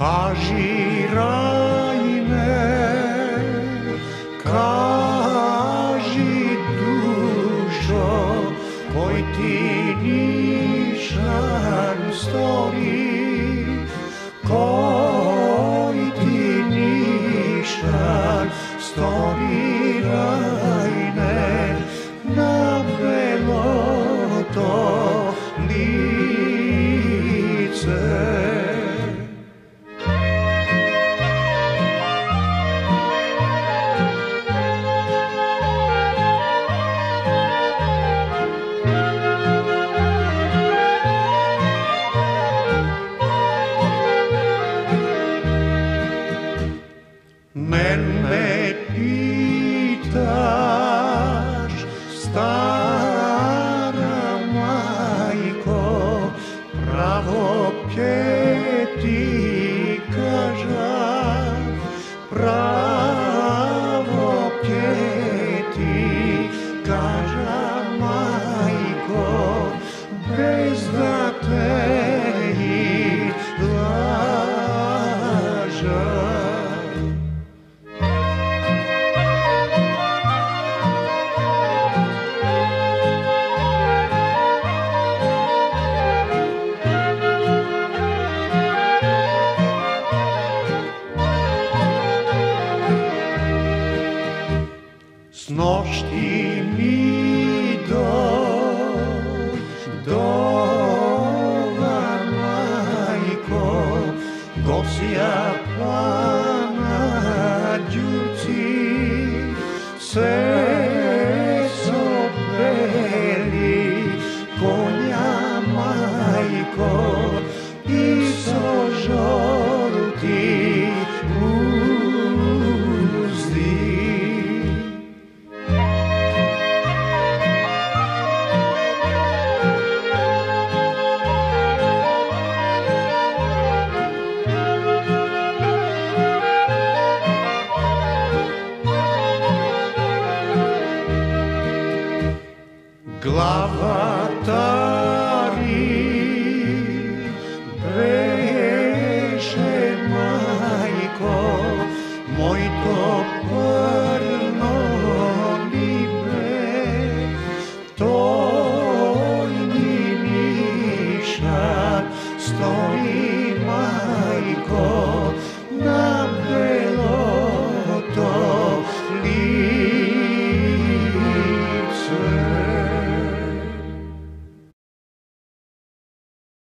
Kaži rajne, kaži dušo, koj ti me pitaš, stara majko, pravo pjeti kaža, pravo pjeti kaža Noștri mi dor, dova majko, Gosja Pana dziuci, serca. Glover.